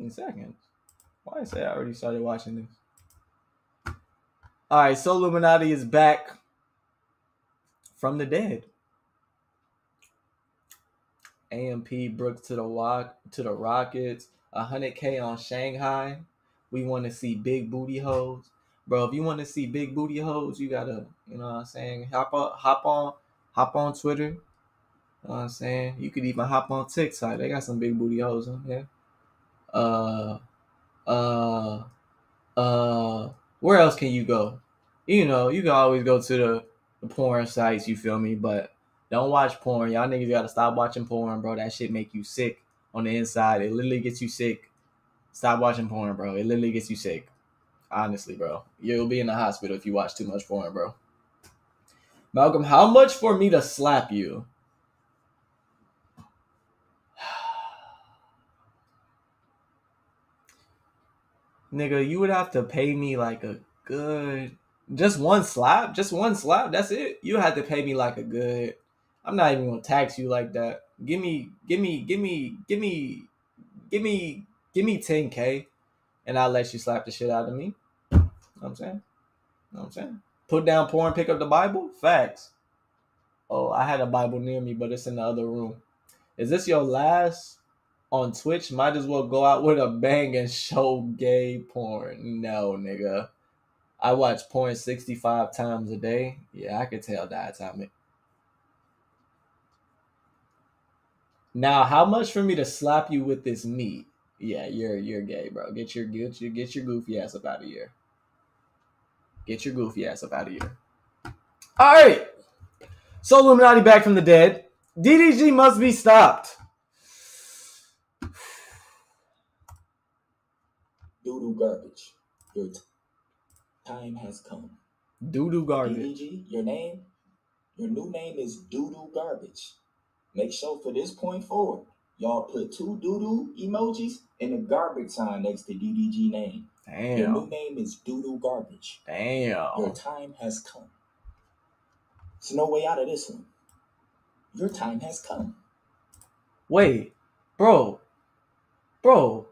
15 seconds. Why I say I already started watching this? All right, so Illuminati is back from the dead. AMP Brooks to the walk to the Rockets. 100k on Shanghai. We want to see big booty hoes, bro. If you want to see big booty hoes, you gotta, you know what I'm saying, hop on, hop on, hop on Twitter. You know what I'm saying? You could even hop on TikTok. They got some big booty hoes on there. Uh, uh, uh. Where else can you go? You know, you can always go to the, the porn sites. You feel me? But don't watch porn. Y'all niggas gotta stop watching porn, bro. That shit make you sick on the inside. It literally gets you sick. Stop watching porn, bro. It literally gets you sick. Honestly, bro. You'll be in the hospital if you watch too much porn, bro. Malcolm, how much for me to slap you? Nigga, you would have to pay me like a good just one slap, just one slap. That's it. You have to pay me like a good. I'm not even gonna tax you like that. Give me, give me, give me, give me, give me, give me 10k, and I'll let you slap the shit out of me. Know what I'm saying? Know what I'm saying? Put down porn, pick up the Bible. Facts. Oh, I had a Bible near me, but it's in the other room. Is this your last on Twitch? Might as well go out with a bang and show gay porn. No, nigga. I watch porn 65 times a day. Yeah, I could tell that time. Now, how much for me to slap you with this meat? Yeah, you're you're gay, bro. Get your get your get your goofy ass up out of here. Get your goofy ass up out of here. All right. So Illuminati back from the dead. DDG must be stopped. Doodoo garbage. Your t- time has come. Doodoo garbage. DDG, your name, your new name is Doodoo Garbage. Make sure for this point forward, y'all put two doodoo emojis and a garbage sign next to DDG name. Damn. Your new name is Doodoo Garbage. Damn. Your time has come. There's no way out of this one. Your time has come. Wait, bro. Bro.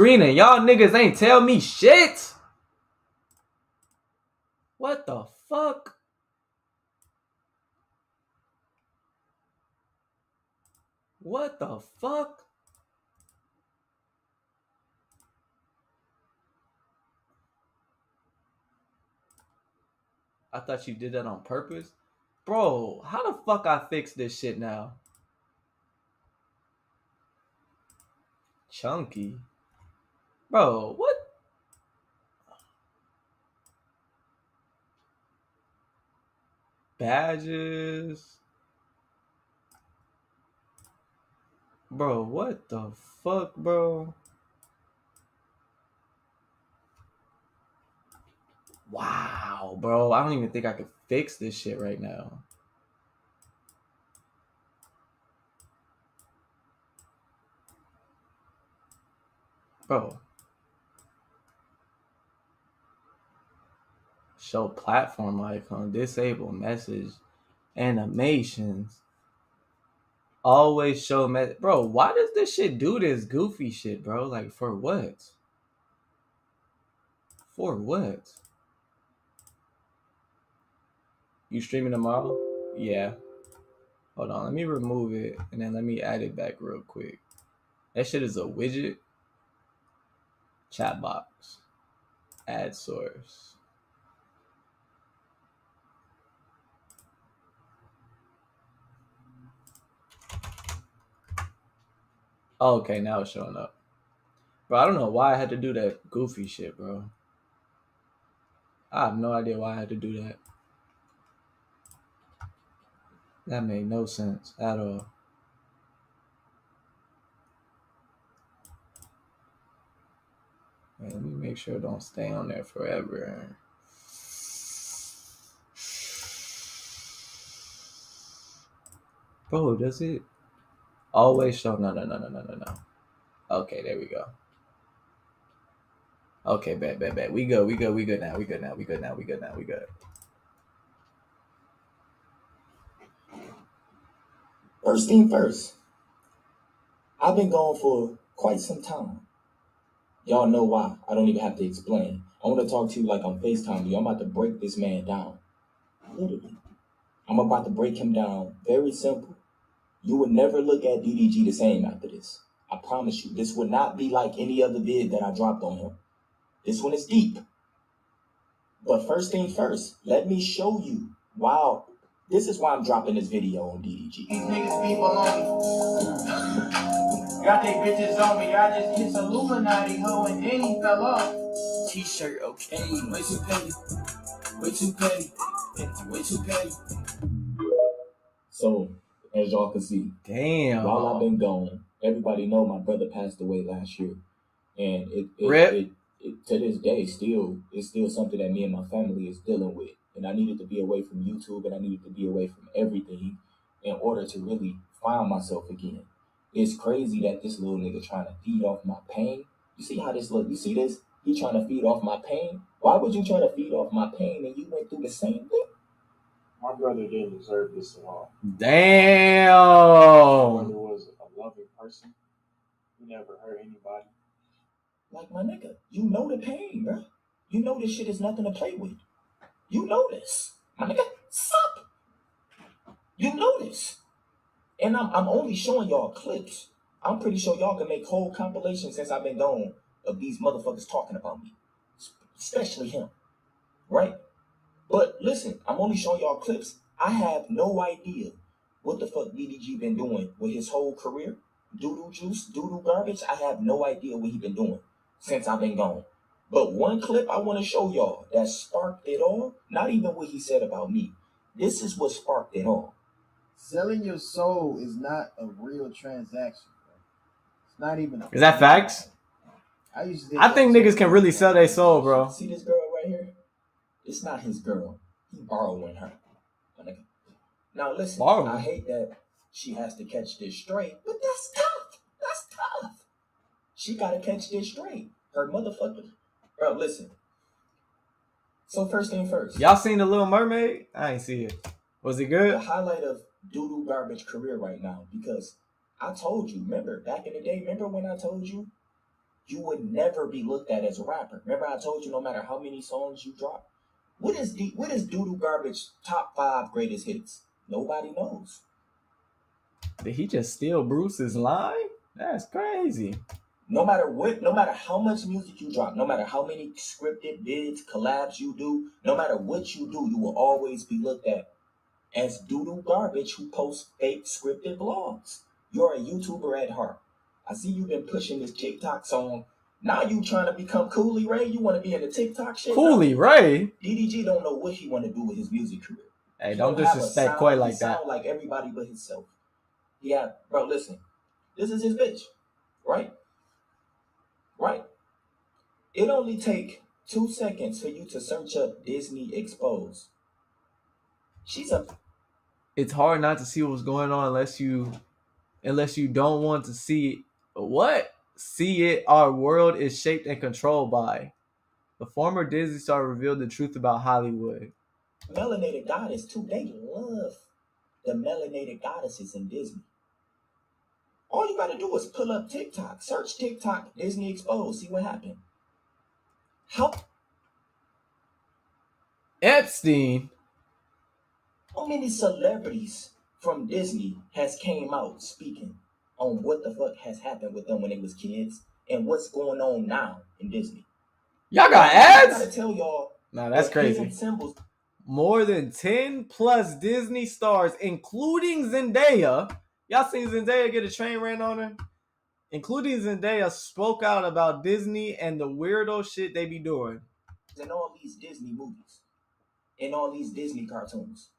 Green and y'all niggas ain't tell me shit. What the fuck? What the fuck? I thought you did that on purpose. Bro, how the fuck I fix this shit now? Chunky. Bro, what? Badges. Bro, what the fuck, bro? Wow, bro. I don't even think I could fix this shit right now. Bro. Show platform icon, um, disable message, animations. Always show me bro. Why does this shit do this goofy shit, bro? Like for what? For what? You streaming tomorrow? Yeah. Hold on, let me remove it and then let me add it back real quick. That shit is a widget. Chat box. Add source. Oh, okay, now it's showing up. Bro, I don't know why I had to do that goofy shit, bro. I have no idea why I had to do that. That made no sense at all. Let me make sure it don't stay on there forever. Bro, does it always show? No, no, no, no, no, no, no. Okay, there we go. Okay, bet, bet, bet. We good, we good, we good now. We good now. We good now. We good now. We good. First thing first, I've been gone for quite some time. Y'all know why. I don't even have to explain. I want to talk to you like I'm FaceTime you. I'm about to break this man down. Literally. I'm about to break him down. Very simple. You would never look at DDG the same after this. I promise you. This would not be like any other vid that I dropped on him. This one is deep. But first thing first, let me show you. Wow. This is why I'm dropping this video on DDG. These niggas people on me. Got they bitches on me. I just kiss Illuminati hoe and then he fell off. T-shirt, okay. Way too petty. Way too petty. Way too petty. So, as y'all can see, Damn. while I've been gone, everybody know my brother passed away last year, and it, it, Rip. it, it to this day still it's still something that me and my family is dealing with, and I needed to be away from YouTube and I needed to be away from everything in order to really find myself again. It's crazy that this little nigga trying to feed off my pain. You see how this look? You see this? He trying to feed off my pain. Why would you try to feed off my pain and you went through the same thing? My brother didn't deserve this at all. Damn. My Damn. brother was a loving person. He never hurt anybody. Like my nigga, you know the pain, bro. You know this shit is nothing to play with. You know this, my nigga. Stop. You know this, and I'm I'm only showing y'all clips. I'm pretty sure y'all can make whole compilations since I've been gone of these motherfuckers talking about me, especially him, right? But listen, I'm only showing y'all clips. I have no idea what the fuck DDG been doing with his whole career. Doodoo juice, doodoo garbage. I have no idea what he been doing since I've been gone. But one clip I want to show y'all that sparked it all, not even what he said about me. This is what sparked it all. Selling your soul is not a real transaction. Bro. It's not even. A Is that facts? I used to. I think niggas can really sell their soul, bro. See this girl right here? It's not his girl. He borrowing her. Now listen, Borrowing? I hate that she has to catch this straight, but that's tough. That's tough. She gotta catch this straight. Her motherfucker. Bro, listen. So first thing first. Y'all seen the Little Mermaid? I ain't see it. Was it the good? highlight of Doodoo Garbage career right now because I told you, remember back in the day, remember when I told you you would never be looked at as a rapper. Remember I told you no matter how many songs you drop. What is the what is Doodoo Garbage top five greatest hits? Nobody knows. Did he just steal Bruce's line? That's crazy. No matter what, no matter how much music you drop, no matter how many scripted bids, collabs you do, no matter what you do, you will always be looked at as doodoo garbage who posts fake scripted vlogs. You're a YouTuber at heart. I see you've been pushing this TikTok song. Now you trying to become Coi Leray? You want to be in the TikTok shit? Coi Leray. DDG don't know what he want to do with his music career. Hey, He don't disrespect Koi like that. sound like everybody but himself. Yeah, bro, listen. This is his bitch, right? Right. It only take two seconds for you to search up Disney Exposed. She's a It's hard not to see what's going on unless you, unless you don't want to see what see it. Our world is shaped and controlled by. The former Disney star revealed the truth about Hollywood. melanated goddess too. They love the melanated goddesses in Disney. All you gotta do is pull up TikTok, search TikTok Disney Exposed, see what happened. How Epstein. How many celebrities from Disney has came out speaking on what the fuck has happened with them when they was kids and what's going on now in Disney? Y'all got ads? I gotta tell y'all. Nah, that's crazy. Symbols. More than 10 plus Disney stars, including Zendaya. Y'all seen Zendaya get a train ran on her? Including Zendaya spoke out about Disney and the weirdo shit they be doing. in all these Disney movies, in all these Disney cartoons.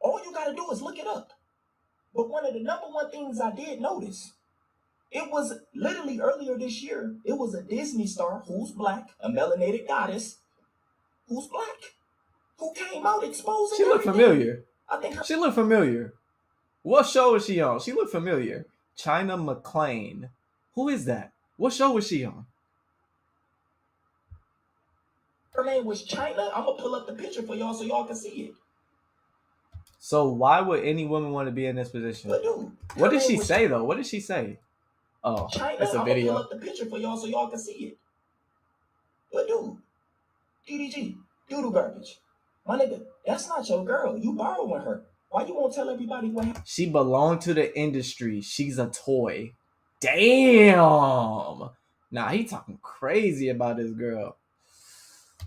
All you gotta do is look it up. But one of the number one things I did notice, it was literally earlier this year, it was a Disney star who's black, a melanated goddess, who's black, who came out exposing. She look everything. familiar. I think her She looked familiar. What show is she on? She looked familiar. China McClain. Who is that? What show was she on? her name was China. I'm gonna pull up the picture for y'all so y'all can see it. So why would any woman want to be in this position? But dude, What did she say though? What did she say? Oh, China, that's a I'm gonna pull up the picture for y'all so y'all can see it. But dude, DDG, doodle garbage. My nigga, that's not your girl. You borrowing her. Why you won't tell everybody what She belonged to the industry. She's a toy. Damn. Nah, he talking crazy about this girl.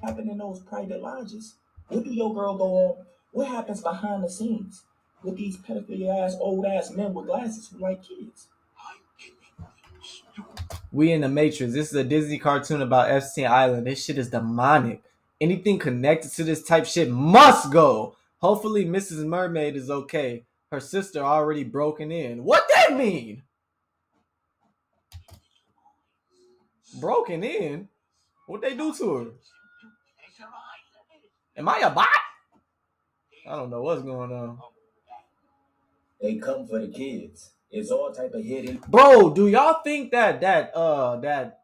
happened in those private lodges? What do your girl go on? What happens behind the scenes with these pedophilia ass old ass men with glasses who like kids? We in the Matrix. This is a Disney cartoon about Epstein Island. This shit is demonic. Anything connected to this type shit must go. Hopefully, Mrs. Mermaid is okay. Her sister already broken in. What that mean? Broken in? What they do to her? Am I a bot? I don't know what's going on. They come for the kids. It's all type of hidden. Bro, do y'all think that that uh that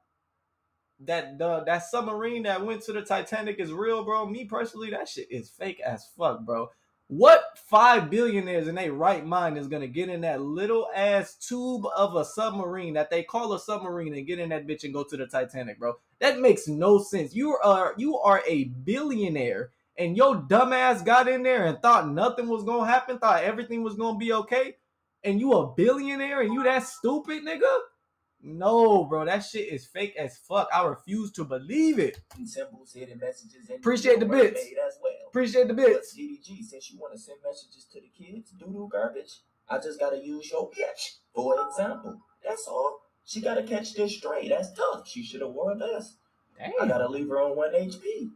that the that submarine that went to the Titanic is real, bro? Me personally, that shit is fake as fuck, bro. What five billionaires in their right mind is gonna get in that little ass tube of a submarine that they call a submarine and get in that bitch and go to the Titanic, bro? That makes no sense. You are you are a billionaire and your dumbass got in there and thought nothing was gonna happen, thought everything was gonna be okay and you a billionaire and you that stupid nigga? No, bro, that shit is fake as fuck. I refuse to believe it. symbols, hidden messages, and Appreciate the bits. well. Appreciate the But bits. DDG, since you want to send messages to the kids, doo-doo garbage, I just gotta use your bitch for example. That's all. She gotta catch this stray. That's tough. She should have wore a vest. I gotta leave her on one HP.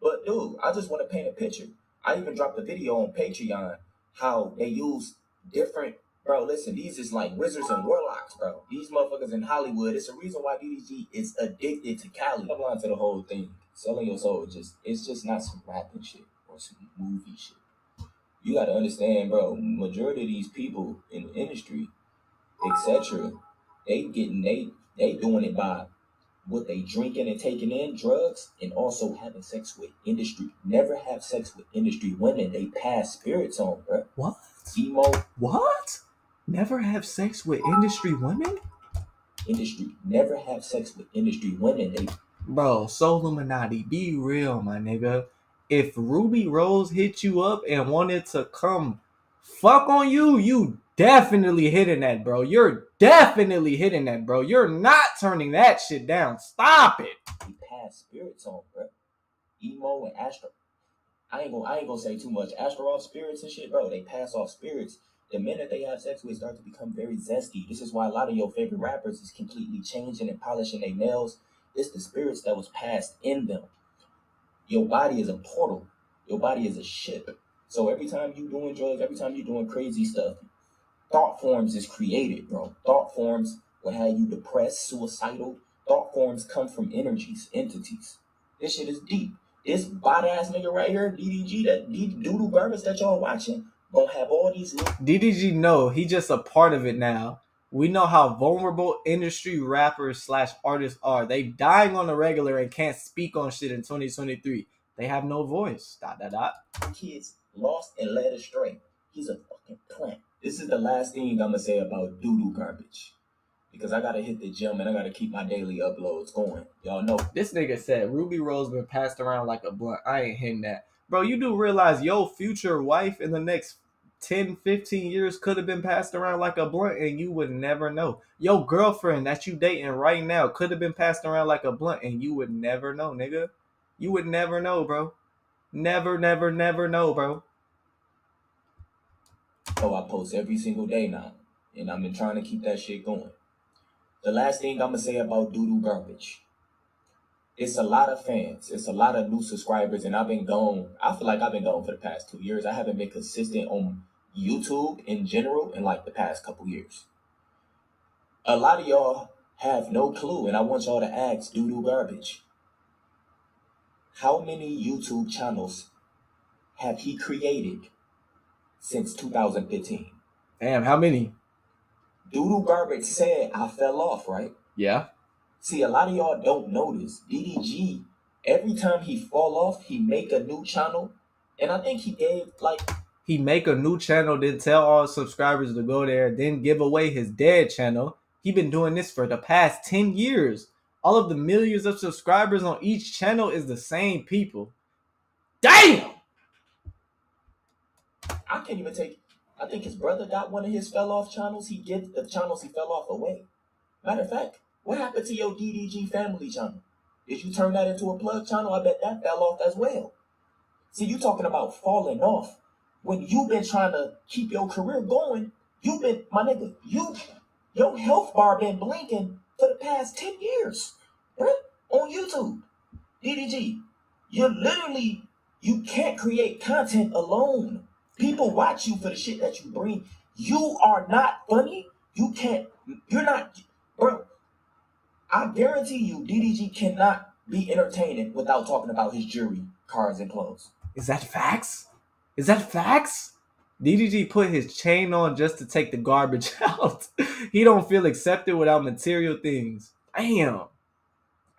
But dude, I just want to paint a picture. I even dropped a video on Patreon how they use different. Bro, listen, these is like wizards and warlocks, bro. These motherfuckers in Hollywood. It's the reason why DDG is addicted to Cali. Come on to the whole thing. Selling your soul, just it's just not some rapping shit or some movie shit. You gotta understand, bro. Majority of these people in the industry, etc., they getting they they doing it by what they drinking and taking in drugs and also having sex with industry. Never have sex with industry women. They pass spirits on, bro. What? Emo What? Never have sex with industry women? industry. Never have sex with industry women. They Bro, so Illuminati, be real, my nigga. If Ruby Rose hit you up and wanted to come fuck on you, you definitely hitting that, bro. You're definitely hitting that, bro. You're not turning that shit down. Stop it. they pass spirits on, bro. Emo and Astro. I ain't gonna I ain't gonna say too much. Astro off spirits and shit, bro. They pass off spirits. The minute they have sex with start to become very zesty. This is why a lot of your favorite rappers is completely changing and polishing their nails. It's the spirits that was passed in them. Your body is a portal. Your body is a ship. So every time you doing drugs, every time you doing crazy stuff, thought forms is created, bro. Thought forms will have you depressed, suicidal. Thought forms come from energies, entities. This shit is deep. This bot ass nigga right here, DDG, that D- doodle garbage that y'all watching, gonna have all these little DDG no, he just a part of it now. We know how vulnerable industry rappers slash artists are. They dying on the regular and can't speak on shit in 2023. They have no voice. Dot dot dot. kids lost and led astray. He's a fucking plant. This is the last thing I'm gonna say about doodle garbage. Because I gotta hit the gym and I gotta keep my daily uploads going. Y'all know This nigga said Ruby Rose been passed around like a blunt. I ain't hitting that. Bro, you do realize your future wife in the next 10, 15 years could have been passed around like a blunt and you would never know. Your girlfriend that you dating right now could have been passed around like a blunt and you would never know, nigga. You would never know, bro. Never, never, never know, bro. Oh, I post every single day now. And I've been trying to keep that shit going. The last thing I'm gonna say about Doodoo garbage. It's a lot of fans. It's a lot of new subscribers, and I've been gone. I feel like I've been gone for the past two years. I haven't been consistent on YouTube in general in like the past couple years. A lot of y'all have no clue, and I want y'all to ask Doodoo garbage. How many YouTube channels have he created since 2015? Damn, how many? Doodle Garbage said I fell off, right? Yeah. See, a lot of y'all don't know this. DDG, every time he fall off, he make a new channel. And I think he gave like He make a new channel, then tell all subscribers to go there, then give away his dead channel, He been doing this for the past 10 years. All of the millions of subscribers on each channel is the same people. Damn! I can't even take. I think his brother got one of his fell off channels. He give the channels he fell off away. Matter of fact, what happened to your DDG family channel? Did you turn that into a plug channel? I bet that fell off as well. See, you talking about falling off when you've been trying to keep your career going. You've been, my nigga, you, your health bar been blinking for the past 10 years, right? On YouTube. DDG, you're literally, you can't create content alone. People watch you for the shit that you bring. You are not funny. You can't, you're not, bro. I guarantee you, DDG cannot be entertaining without talking about his jewelry, cars, and clothes. Is that facts? Is that facts? DDG put his chain on just to take the garbage out. he don't feel accepted without material things. Damn.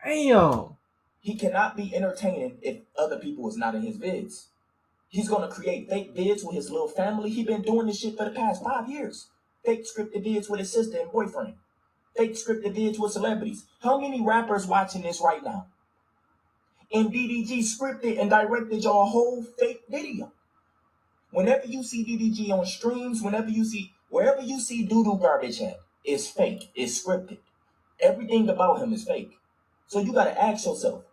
Damn. He cannot be entertaining if other people is not in his vids. He's gonna create fake vids with his little family. He been doing this shit for the past five years. Fake scripted vids with his sister and boyfriend. Fake scripted vids with celebrities. How many rappers watching this right now? And DDG scripted and directed your whole fake video. Whenever you see DDG on streams, whenever you see wherever you see doodoo garbage at, it's fake. It's scripted. Everything about him is fake. So you gotta ask yourself,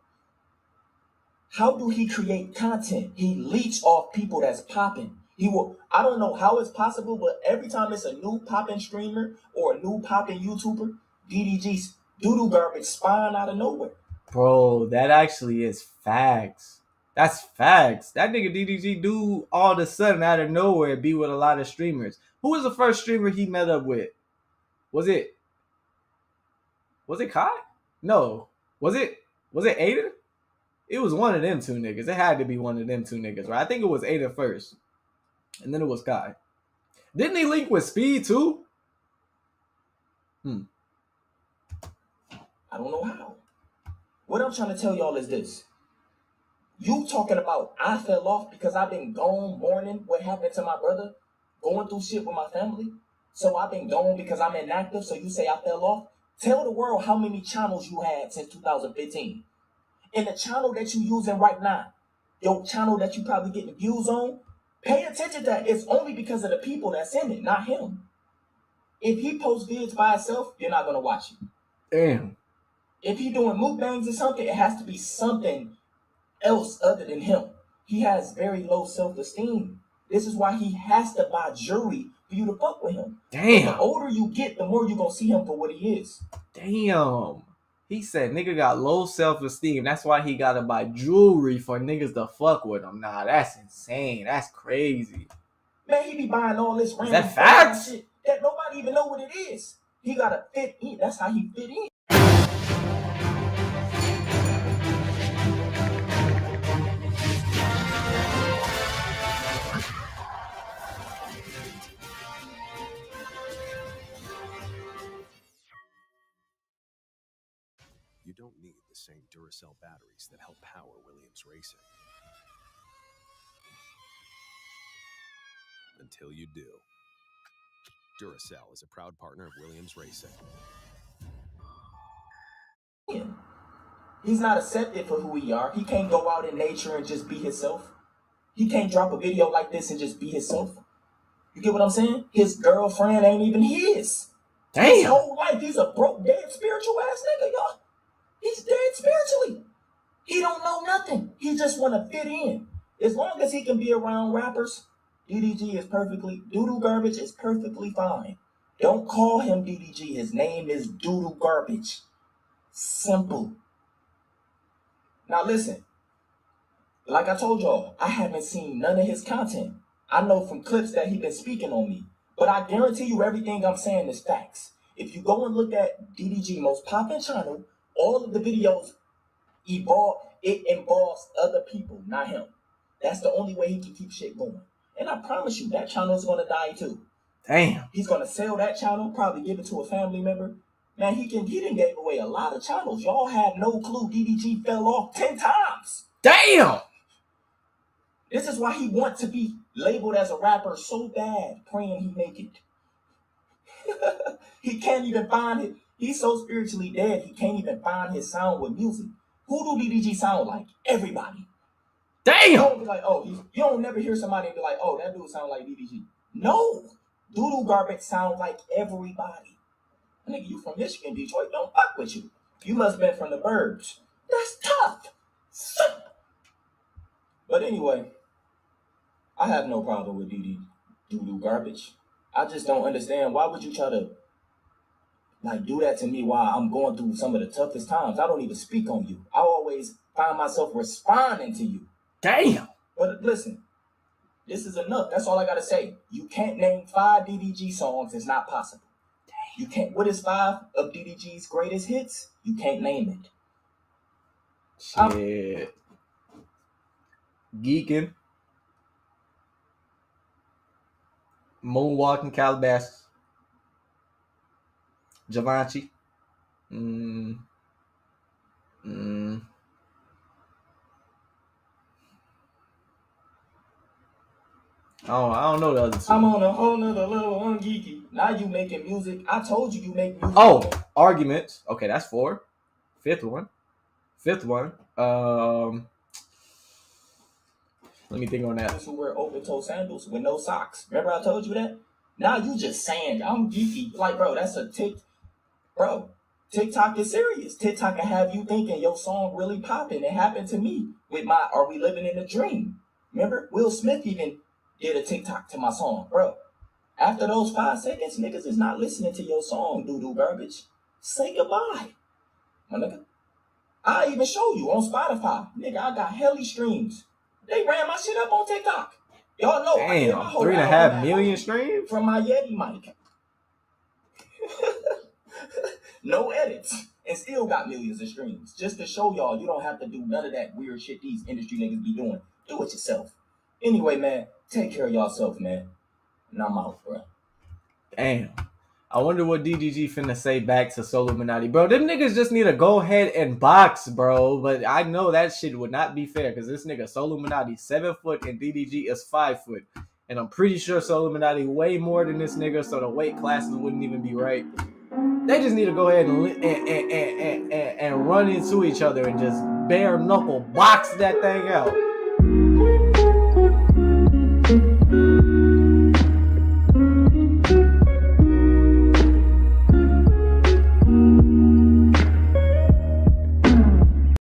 how do he create content? He leech off people that's popping. He will. I don't know how it's possible, but every time it's a new popping streamer or a new popping YouTuber, DDG's doodoo garbage spawn out of nowhere. Bro, that actually is facts. That's facts. That nigga DDG do all of a sudden out of nowhere be with a lot of streamers. Who was the first streamer he met up with? Was it was it Kai? No. Was it was it Ada? It was one of them two niggas. It had to be one of them two niggas, right? I think it was Ada first. And then it was Kai. Didn't he link with Speed too? Hmm. I don't know how. What I'm trying to tell y'all is this. You talking about I fell off because I've been gone mourning what happened to my brother, going through shit with my family. So I've been gone because I'm inactive. So you say I fell off? Tell the world how many channels you had since 2015. And the channel that you're using right now, your channel that you probably getting views on, pay attention to that. It's only because of the people that's in it, not him. If he posts vids by himself, you're not gonna watch it. Damn. If he doing mukbangs or something, it has to be something else other than him. He has very low self-esteem. This is why he has to buy jewelry for you to fuck with him. Damn. The older you get, the more you're gonna see him for what he is. Damn. He said nigga got low self-esteem. That's why he gotta buy jewelry for niggas to fuck with him. Nah, that's insane. That's crazy. Man, he be buying all this random that facts? shit that nobody even know what it is. He gotta fit in. That's how he fit in. You don't need the same Duracell batteries that help power Williams Racing. Until you do. Duracell is a proud partner of Williams Racing. He's not accepted for who we are. He can't go out in nature and just be himself. He can't drop a video like this and just be himself. You get what I'm saying? His girlfriend ain't even his. Damn. His whole life, he's a broke, dead, spiritual ass nigga, y'all. He's dead spiritually. He don't know nothing. He just want to fit in. As long as he can be around rappers, DDG is perfectly, Doodle garbage is perfectly fine. Don't call him DDG. His name is Doodle garbage. Simple. Now listen, like I told y'all, I haven't seen none of his content. I know from clips that he been speaking on me, but I guarantee you everything I'm saying is facts. If you go and look at DDG most poppin' channel, all of the videos evolve. It involves other people, not him. That's the only way he can keep shit going. And I promise you, that channel is gonna die too. Damn. He's gonna sell that channel, probably give it to a family member. Man, he can he didn't gave away a lot of channels. Y'all had no clue DDG fell off 10 times. Damn. This is why he wants to be labeled as a rapper so bad, praying he make it. he can't even find it. He's so spiritually dead, he can't even find his sound with music. Who do DDG sound like? Everybody. Damn. You don't be like, oh, you don't never hear somebody be like, oh, that dude sound like DDG. No, Doodoo Garbage sound like everybody. Nigga, you from Michigan, Detroit, don't fuck with you. You must have been from the burbs. That's tough. But anyway, I have no problem with DD Doodoo Garbage. I just don't understand why would you try to like do that to me while I'm going through some of the toughest times. I don't even speak on you. I always find myself responding to you. Damn. But listen, this is enough. That's all I gotta say. You can't name five DDG songs. It's not possible. You can't. What is five of DDG's greatest hits? You can't name it. Shit. Geeking. Moonwalking Calabasas. Givenchy. Mm. Mm. I don't, I don't know the other two. I'm on a whole nother level on geeky. Now you making music. I told you you make music. Oh, arguments. Okay, that's four. Fifth one. Fifth one. Um, let me think on that. who wear open toe sandals with no socks. Remember I told you that? Now you just saying I'm geeky. Like, bro, that's a tick. Bro, TikTok is serious. TikTok can have you thinking your song really popping. It happened to me with my Are We Living in a Dream? Remember? Will Smith even did a TikTok to my song, bro. After those five seconds, niggas is not listening to your song, doo doo garbage. Say goodbye, my nigga. I even show you on Spotify, nigga. I got helly streams. They ran my shit up on TikTok. Y'all know. I Damn, whole three and a half streams. from my Yeti mic. no edits. And still got millions of streams. Just to show y'all you don't have to do none of that weird shit these industry niggas be doing. Do it yourself. Anyway, man, take care of yourself, man. And I'm out, bro. Damn. I wonder what DGG finna say back to Solo Illuminati. Bro, them niggas just need to go ahead and box, bro. But I know that shit would not be fair because this nigga Solo Illuminati seven foot and DDG is five foot. And I'm pretty sure Solo Illuminati way more than this nigga, so the weight classes wouldn't even be right. They just need to go ahead and and, and, and, and, and, run into each other and just bare knuckle box that thing out.